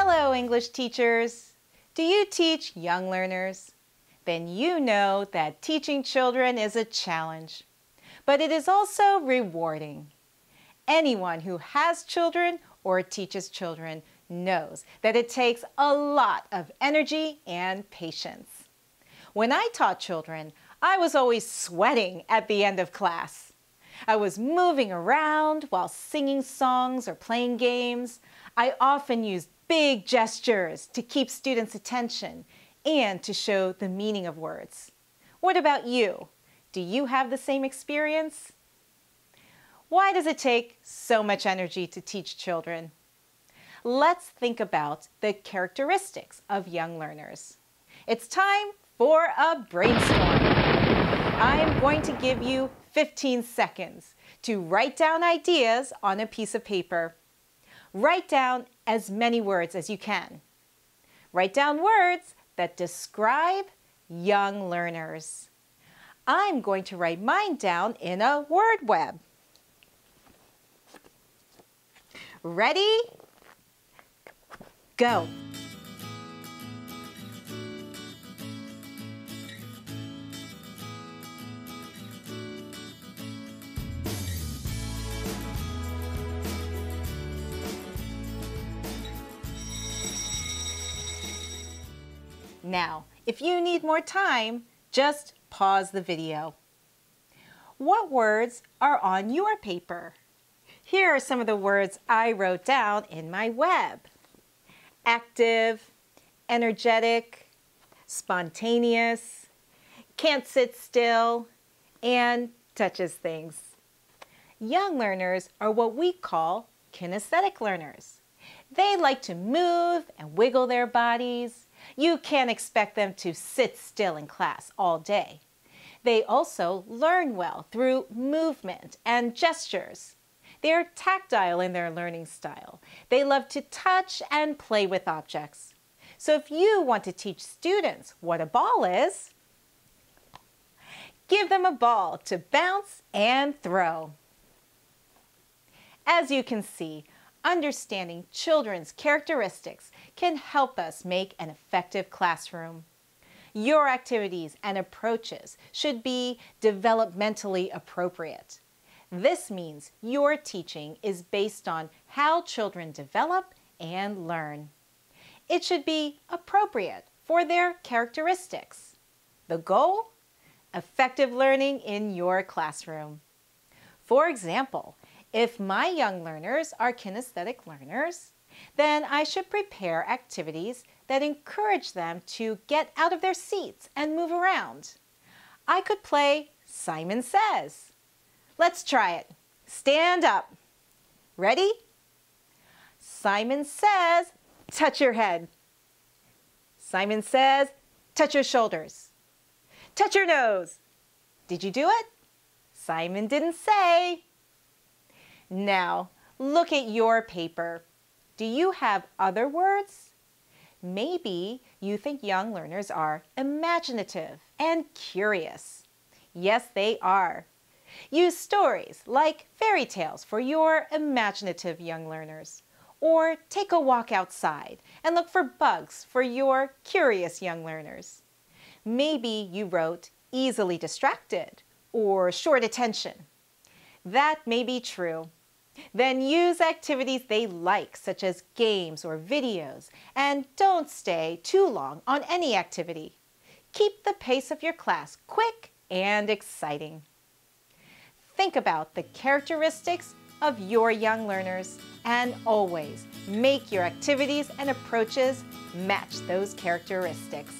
Hello, English teachers. Do you teach young learners? Then you know that teaching children is a challenge, but it is also rewarding. Anyone who has children or teaches children knows that it takes a lot of energy and patience. When I taught children, I was always sweating at the end of class. I was moving around while singing songs or playing games. I often used big gestures to keep students' attention and to show the meaning of words. What about you? Do you have the same experience? Why does it take so much energy to teach children? Let's think about the characteristics of young learners. It's time for a brainstorm. I am going to give you 15 seconds to write down ideas on a piece of paper. Write down as many words as you can. Write down words that describe young learners. I'm going to write mine down in a word web. Ready? Go. Now, if you need more time, just pause the video. What words are on your paper? Here are some of the words I wrote down in my web. Active, energetic, spontaneous, can't sit still, and touches things. Young learners are what we call kinesthetic learners. They like to move and wiggle their bodies, you can't expect them to sit still in class all day. They also learn well through movement and gestures. They're tactile in their learning style. They love to touch and play with objects. So if you want to teach students what a ball is, give them a ball to bounce and throw. As you can see, understanding children's characteristics can help us make an effective classroom. Your activities and approaches should be developmentally appropriate. This means your teaching is based on how children develop and learn. It should be appropriate for their characteristics. The goal? Effective learning in your classroom. For example, if my young learners are kinesthetic learners, then I should prepare activities that encourage them to get out of their seats and move around. I could play Simon Says. Let's try it. Stand up. Ready? Simon says, touch your head. Simon says, touch your shoulders. Touch your nose. Did you do it? Simon didn't say. Now, look at your paper. Do you have other words? Maybe you think young learners are imaginative and curious. Yes, they are. Use stories like fairy tales for your imaginative young learners. Or take a walk outside and look for bugs for your curious young learners. Maybe you wrote easily distracted or short attention. That may be true, then use activities they like, such as games or videos, and don't stay too long on any activity. Keep the pace of your class quick and exciting. Think about the characteristics of your young learners and always make your activities and approaches match those characteristics.